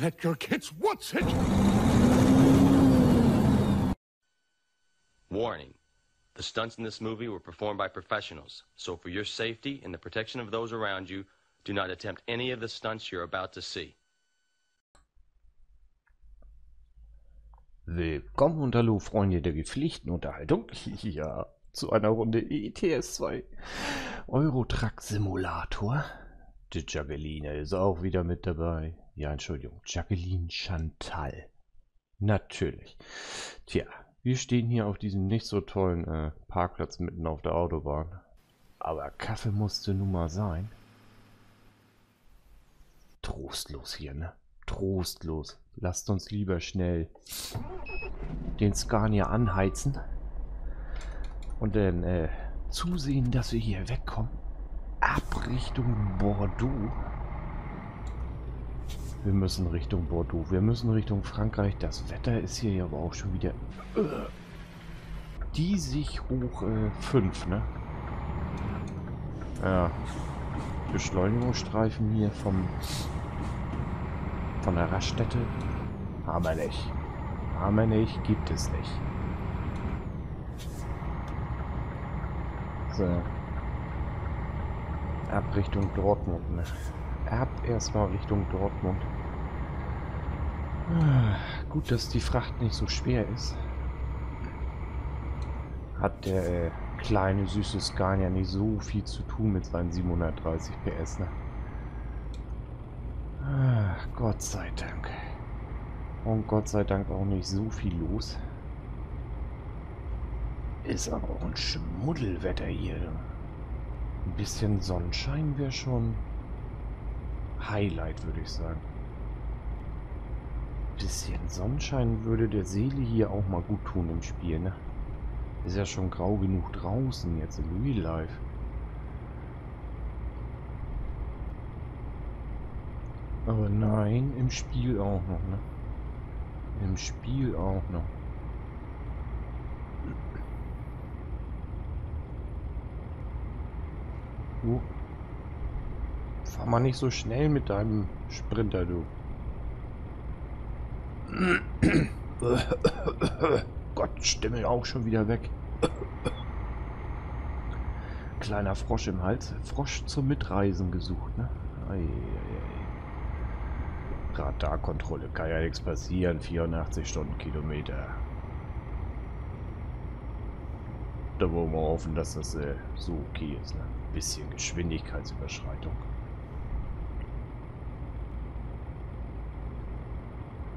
let your kids what's it? Warning. The stunts in this movie were performed by professionals, so for your safety and the protection of those around you, do not attempt any of the stunts you're about to see. Willkommen und hallo Freunde der gepflichten Unterhaltung. Ja, zu einer Runde ETS 2 Eurotruck Simulator. Die Jacqueline ist auch wieder mit dabei. Ja, Entschuldigung, Jacqueline Chantal. Natürlich. Tja, wir stehen hier auf diesem nicht so tollen äh, Parkplatz mitten auf der Autobahn. Aber Kaffee musste nun mal sein. Trostlos hier, ne? Trostlos. Lasst uns lieber schnell den Scania anheizen und dann äh, zusehen, dass wir hier wegkommen. Ab Richtung Bordeaux. Wir müssen Richtung Bordeaux. Wir müssen Richtung Frankreich. Das Wetter ist hier aber auch schon wieder... Äh, die sich hoch 5, äh, ne? Ja. Beschleunigungsstreifen hier vom... Von der Raststätte. Haben wir nicht. Haben wir nicht. Gibt es nicht. So. Ab Richtung Dortmund, ne? Ab erstmal Richtung Dortmund. Ah, gut, dass die Fracht nicht so schwer ist. Hat der äh, kleine süße Scania nicht so viel zu tun mit seinen 730 PS, ne? Ach, Gott sei Dank. Und Gott sei Dank auch nicht so viel los. Ist aber auch ein Schmuddelwetter hier. Ein bisschen Sonnenschein wäre schon Highlight, würde ich sagen. Ein bisschen Sonnenschein würde der Seele hier auch mal gut tun im Spiel, ne? Ist ja schon grau genug draußen jetzt in Real Life. Aber nein, im Spiel auch noch, ne? Im Spiel auch noch. Du. Fahr mal nicht so schnell mit deinem Sprinter, du. Gott, Stimme auch schon wieder weg. Kleiner Frosch im Hals. Frosch zum Mitreisen gesucht, ne? Eieiei. Radarkontrolle, kann ja nichts passieren. 84 Stundenkilometer. Da wollen wir hoffen, dass das äh, so okay ist, ne? bisschen Geschwindigkeitsüberschreitung.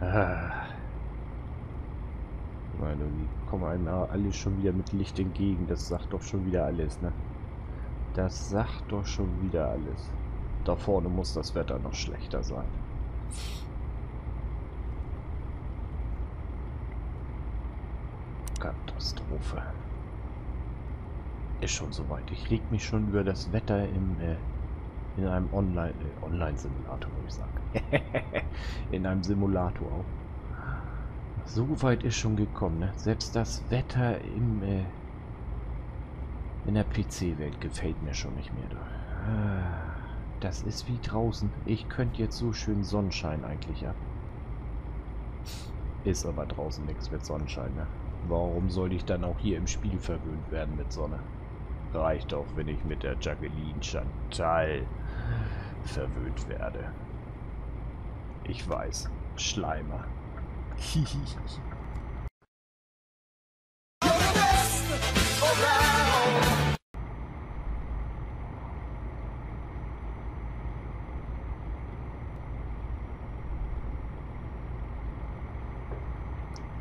Ah. Meine, die kommen einem alle schon wieder mit Licht entgegen. Das sagt doch schon wieder alles, ne? Das sagt doch schon wieder alles. Da vorne muss das Wetter noch schlechter sein. Katastrophe ist schon soweit. Ich reg mich schon über das Wetter im, äh, in einem Online, äh, Online-Simulator, würde ich sagen. in einem Simulator auch. So weit ist schon gekommen, ne? Selbst das Wetter im, äh, in der PC-Welt gefällt mir schon nicht mehr. Du. Ah, das ist wie draußen. Ich könnte jetzt so schön Sonnenschein eigentlich ja. Ist aber draußen nichts mit Sonnenschein, ne? Warum soll ich dann auch hier im Spiel verwöhnt werden mit Sonne? Reicht auch, wenn ich mit der Jacqueline Chantal verwöhnt werde. Ich weiß, Schleimer.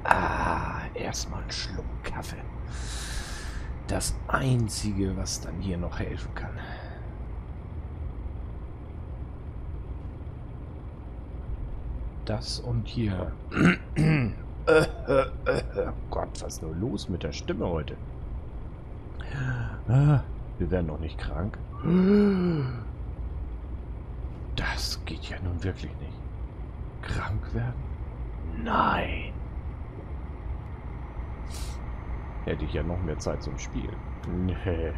ah, erstmal einen Schluck Kaffee das Einzige, was dann hier noch helfen kann. Das und hier. Gott, was ist nur los mit der Stimme heute? Ah, wir werden noch nicht krank. Das geht ja nun wirklich nicht. Krank werden? Nein. Hätte ich ja noch mehr Zeit zum Spielen. Nee.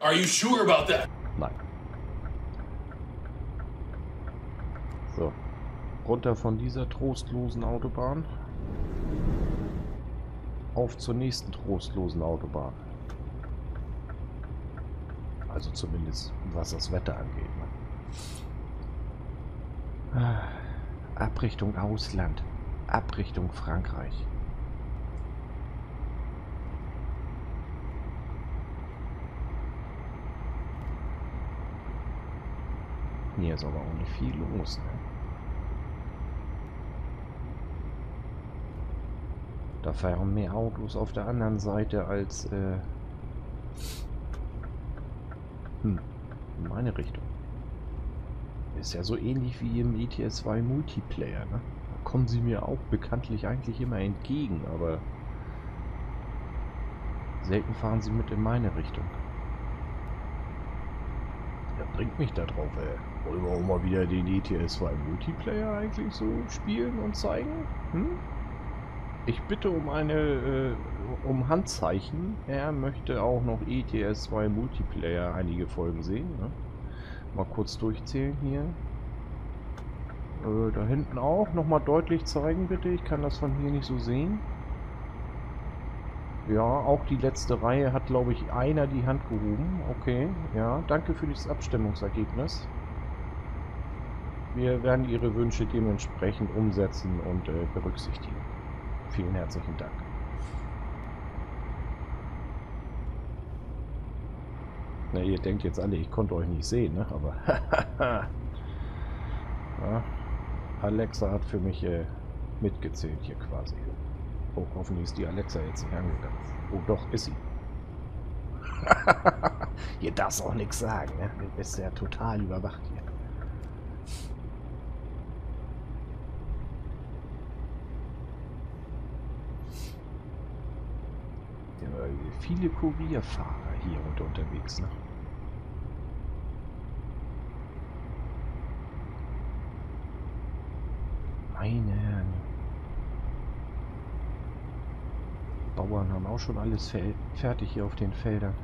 Are you sure about that? Nein. So. Runter von dieser trostlosen Autobahn. Auf zur nächsten trostlosen Autobahn. Also zumindest was das Wetter angeht. Ne? Ah, Abrichtung Ausland. Abrichtung Frankreich. Hier ist aber auch nicht viel los. Ne? Da fahren mehr Autos auf der anderen Seite als äh, hm, in meine Richtung. Ist ja so ähnlich wie im ETS 2 Multiplayer. Ne? Da kommen sie mir auch bekanntlich eigentlich immer entgegen, aber selten fahren sie mit in meine Richtung. Ja, bringt mich da drauf, ey. Wollen wir auch mal wieder den ETS 2 Multiplayer eigentlich so spielen und zeigen? Hm? Ich bitte um eine äh, um Handzeichen. Er möchte auch noch ETS 2 Multiplayer einige Folgen sehen. Ne? Mal kurz durchzählen hier. Äh, da hinten auch. Nochmal deutlich zeigen bitte. Ich kann das von hier nicht so sehen. Ja, auch die letzte Reihe hat, glaube ich, einer die Hand gehoben. Okay, ja, danke für das Abstimmungsergebnis. Wir werden Ihre Wünsche dementsprechend umsetzen und äh, berücksichtigen. Vielen herzlichen Dank. Na, ihr denkt jetzt alle, ich konnte euch nicht sehen, ne? Aber ja, Alexa hat für mich äh, mitgezählt hier quasi. Oh, hoffentlich ist die Alexa jetzt nicht angegangen. Oh, doch, ist sie. hier darfst auch nichts sagen, ne? Du bist ja total überwacht hier. Ja, viele Kurierfahrer hier und unterwegs, ne? Meine Herren. Bauern haben auch schon alles fertig hier auf den Feldern.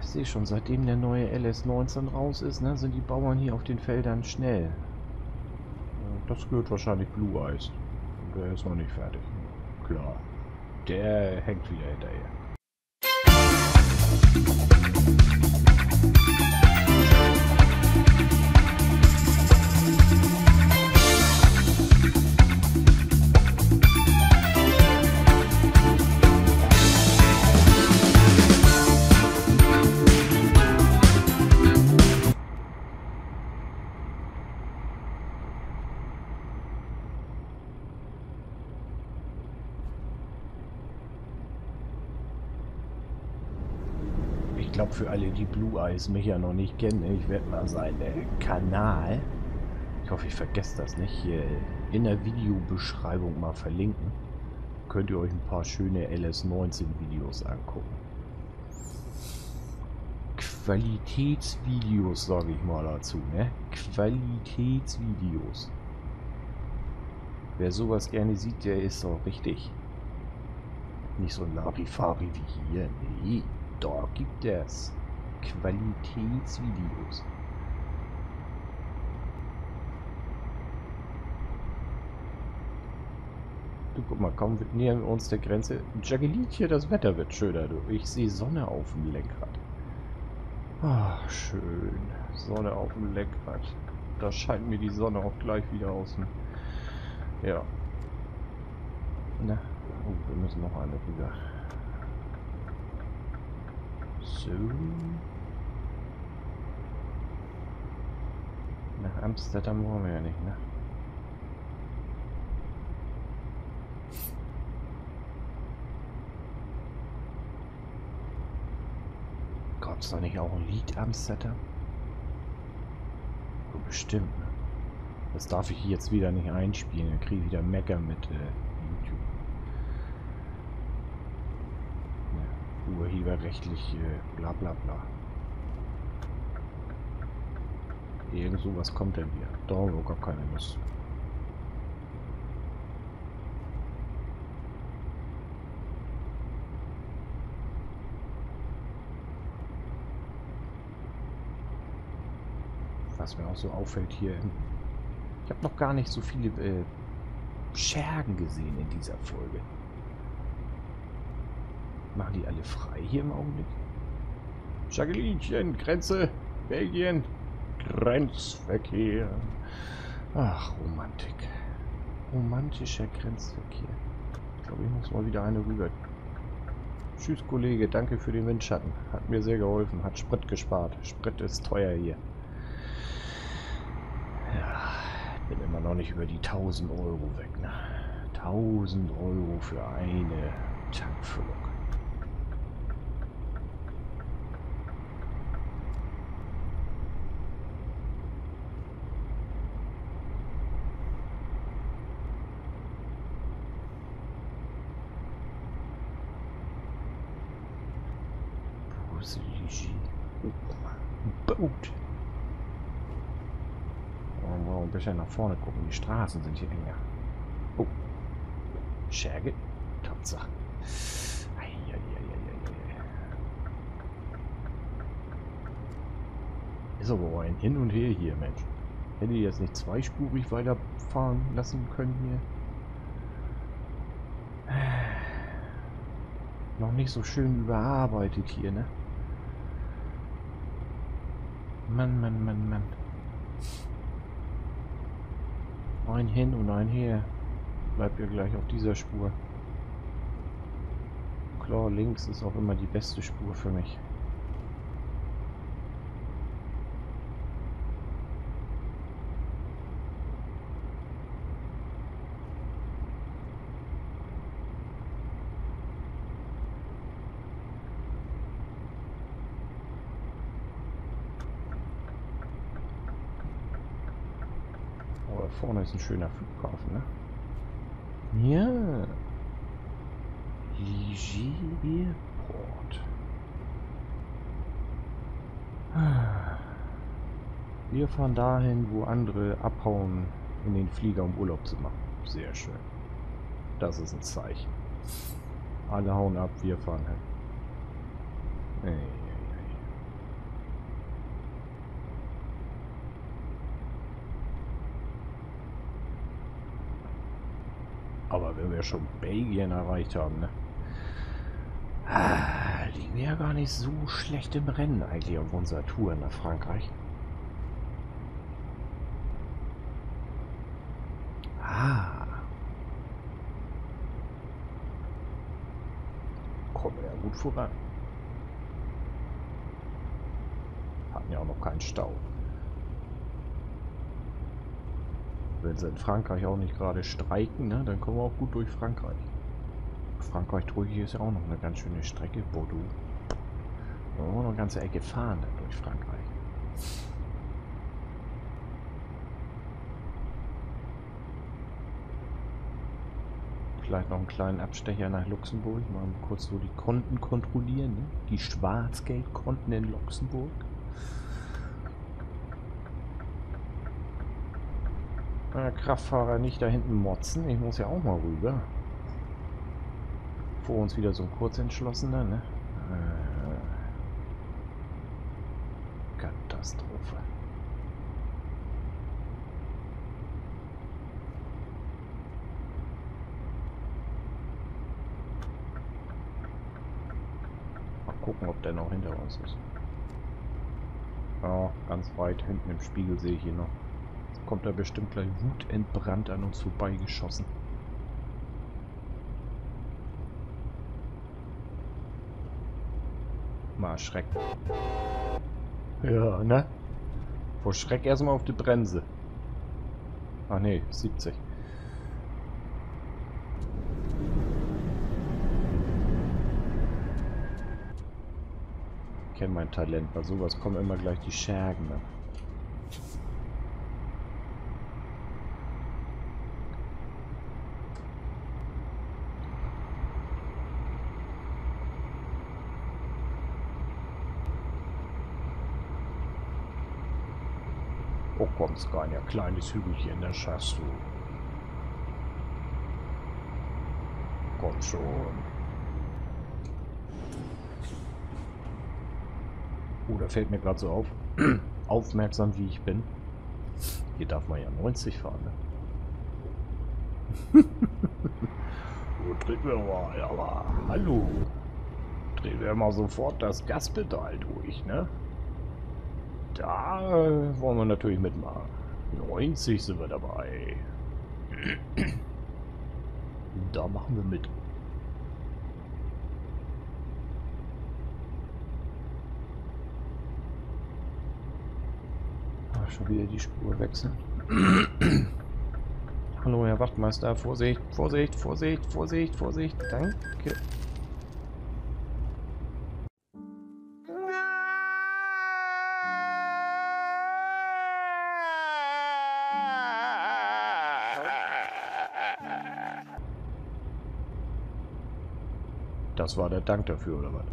Ich sehe schon, seitdem der neue LS19 raus ist, ne, sind die Bauern hier auf den Feldern schnell. Das gehört wahrscheinlich Blue Eyes. Der ist noch nicht fertig. Klar. Der hängt wieder hinterher. Glaube, für alle, die Blue Eyes mich ja noch nicht kennen, ich werde mal seinen Kanal, ich hoffe, ich vergesse das nicht, hier in der Videobeschreibung mal verlinken. Könnt ihr euch ein paar schöne LS19-Videos angucken. Qualitätsvideos, sage ich mal dazu, ne? Qualitätsvideos. Wer sowas gerne sieht, der ist doch richtig. Nicht so ein Larifari wie hier, nee. Da gibt es Qualitätsvideos. Du guck mal, kaum nähern wir uns der Grenze. Jagelit hier, das Wetter wird schöner. Du. Ich sehe Sonne auf dem Lenkrad. Ach, schön. Sonne auf dem Lenkrad. Da scheint mir die Sonne auch gleich wieder aus dem... Ja. Na, oh, wir müssen noch eine rüber. So. Nach Amsterdam wollen wir ja nicht, ne? Gott, ist da nicht auch ein Lied Amsterdam? Bestimmt, ne? Das darf ich jetzt wieder nicht einspielen. Dann kriege ich wieder Mecker mit äh, urheberrechtlich äh, bla bla bla. Irgend sowas kommt denn hier. Da haben wir gar keine Lust. Was mir auch so auffällt hier. Ähm, ich habe noch gar nicht so viele äh, Schergen gesehen in dieser Folge. Machen die alle frei hier im Augenblick? Jagelinchen, Grenze, Belgien, Grenzverkehr. Ach, Romantik. Romantischer Grenzverkehr. Ich glaube, ich muss mal wieder eine rüber. Tschüss, Kollege. Danke für den Windschatten. Hat mir sehr geholfen. Hat Sprit gespart. Sprit ist teuer hier. Ja, bin immer noch nicht über die 1000 Euro weg. Ne? 1000 Euro für eine Tankfüllung. Ligie. Boot. Wollen wir ein bisschen nach vorne gucken. Die Straßen sind hier enger. Oh. Scherge. Tatsache. Ist aber ein Hin und Her hier, Mensch. Hätte ich jetzt nicht zweispurig weiterfahren lassen können hier. Noch nicht so schön überarbeitet hier, ne? Mann, Mann, Mann, Mann. Ein hin und ein her. Bleibt ja gleich auf dieser Spur. Klar, links ist auch immer die beste Spur für mich. Vorne ist ein schöner Flughafen, ne? Ja. Ligier Airport. Wir fahren dahin, wo andere abhauen, in den Flieger, um Urlaub zu machen. Sehr schön. Das ist ein Zeichen. Alle hauen ab, wir fahren hin. Hey. Aber wenn wir schon Belgien erreicht haben, ne? Ah, liegen wir ja gar nicht so schlecht im Rennen eigentlich auf unserer Tour nach Frankreich. Ah. Kommen wir ja gut voran. Hatten ja auch noch keinen Stau. Wenn sie in Frankreich auch nicht gerade streiken, ne, dann kommen wir auch gut durch Frankreich. Frankreich drücke ist ja auch noch eine ganz schöne Strecke. Bordeaux. Da wollen wir noch eine ganze Ecke fahren dann durch Frankreich. Vielleicht noch einen kleinen Abstecher nach Luxemburg. Mal kurz so die Konten kontrollieren. Ne? Die Schwarzgeldkonten in Luxemburg. Kraftfahrer nicht da hinten motzen. Ich muss ja auch mal rüber. Vor uns wieder so ein Kurzentschlossener, ne? Äh, Katastrophe. Mal gucken, ob der noch hinter uns ist. Ja, ganz weit hinten im Spiegel sehe ich ihn noch kommt er bestimmt gleich wutentbrannt an uns vorbeigeschossen. Mal Schreck. Ja, ne? Vor Schreck erstmal auf die Bremse. Ach ne, 70. Ich kenne mein Talent, bei sowas kommen immer gleich die Schergen. Ne? Oh komm, Scania, kleines Hügelchen, das schaffst du. Komm schon. Oder fällt mir gerade so auf, aufmerksam wie ich bin. Hier darf man ja 90 fahren, ne? Wo drücken wir mal? Aber hallo. Drehen wir mal sofort das Gaspedal durch, ne? Da wollen wir natürlich mitmachen. 90 sind wir dabei. Da machen wir mit. Ah, schon wieder die Spur wechseln. Hallo, Herr Wachtmeister. Vorsicht, Vorsicht, Vorsicht, Vorsicht, Vorsicht. Danke. War der Dank dafür, oder was?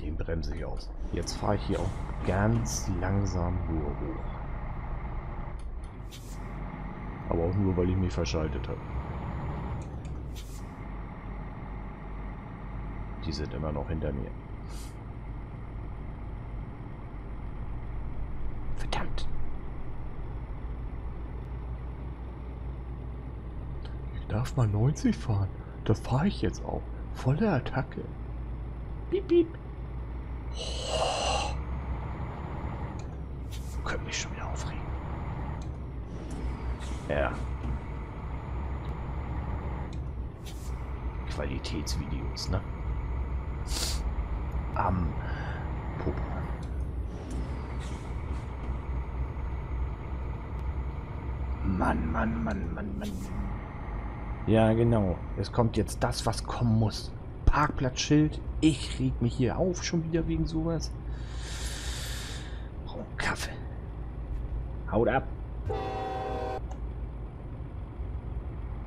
Den bremse ich aus. Jetzt fahre ich hier auch ganz langsam nur hoch. Aber auch nur, weil ich mich verschaltet habe. Die sind immer noch hinter mir. Verdammt. Ich darf mal 90 fahren. Das fahre ich jetzt auch. Volle Attacke. Piep, piep. Oh. Können mich schon wieder aufregen. Ja. Qualitätsvideos, ne? Am Popo. Mann, Mann, Mann, Mann, Mann. Ja, genau. Es kommt jetzt das, was kommen muss. Parkplatzschild. Ich reg mich hier auf schon wieder wegen sowas. Einen Kaffee. Haut ab.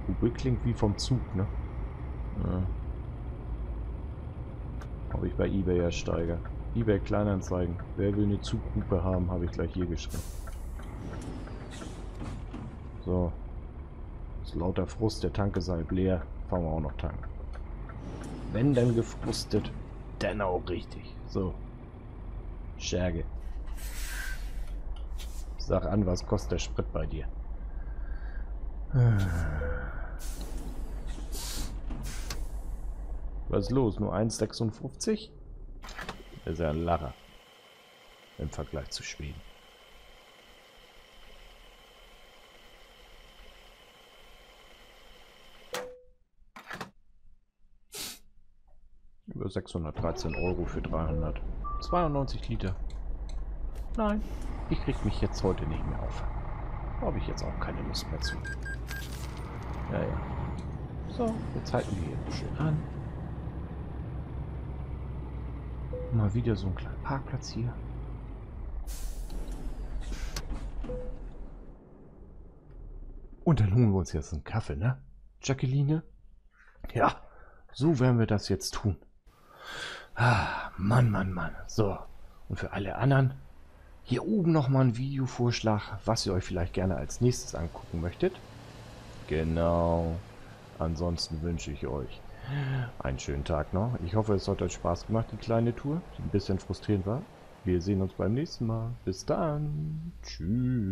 Hupe klingt wie vom Zug, ne? Ja. Habe ich bei eBay ja steiger. eBay Kleinanzeigen. Wer will eine Zughupe haben, habe ich gleich hier geschrieben. So. Lauter Frust, der Tank ist halb leer. Fahren wir auch noch tanken. Wenn dann gefrustet, dann auch richtig. So. Scherge. Sag an, was kostet der Sprit bei dir? Was ist los? Nur 1,56? Das ist ja ein Lacher. Im Vergleich zu Schweden. 613 Euro für 392 Liter. Nein, ich krieg mich jetzt heute nicht mehr auf. Habe ich jetzt auch keine Lust mehr zu. Ja, ja. So, jetzt halten wir hier schön an. Mal wieder so ein kleiner Parkplatz hier. Und dann holen wir uns jetzt einen Kaffee, ne? Jacqueline? Ja, so werden wir das jetzt tun. Ah, Mann, Mann, Mann. So, und für alle anderen, hier oben nochmal ein Videovorschlag, was ihr euch vielleicht gerne als nächstes angucken möchtet. Genau. Ansonsten wünsche ich euch einen schönen Tag noch. Ich hoffe, es hat euch Spaß gemacht, die kleine Tour, die ein bisschen frustrierend war. Wir sehen uns beim nächsten Mal. Bis dann. Tschüss.